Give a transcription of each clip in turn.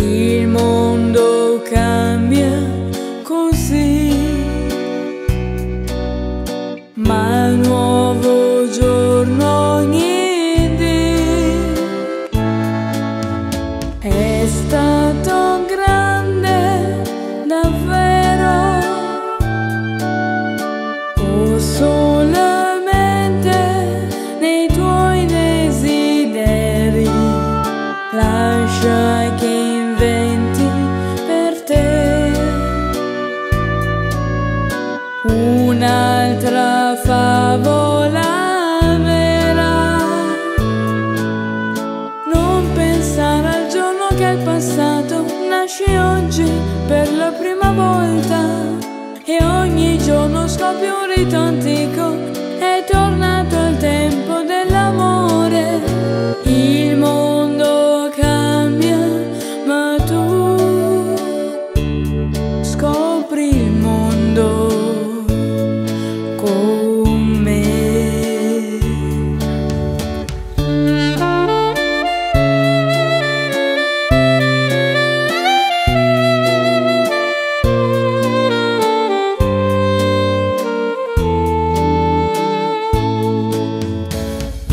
Il mondo cambia così, ma il nuovo giorno ogni dì è stato grande davvero. Oh, solamente nei tuoi desideri lascia. un'altra favola vera. Non pensare al giorno che è passato, nasci oggi per la prima volta e ogni giorno scopri un rito antico e torni.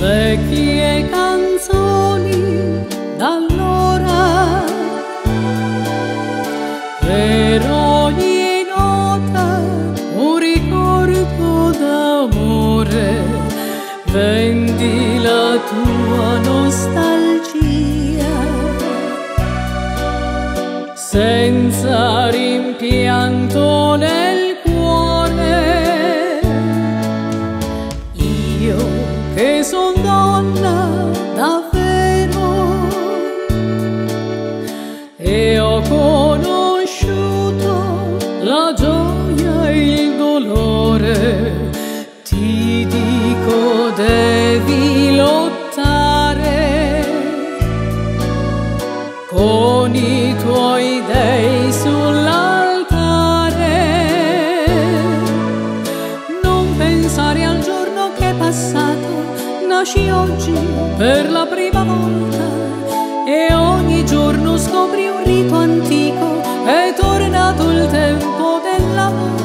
Vecchie canzoni d'allora. Per ogni nota un ricordo d'amore vendi la tua nostalgia. Senza rimpianto nel conosciuto la gioia e il dolore. Ti dico devi lottare con i tuoi dei sull'altare. Non pensare al giorno che è passato, nasci oggi per la prima volta e ogni giorno scopri un rito antico, è tornato il tempo dell'amore.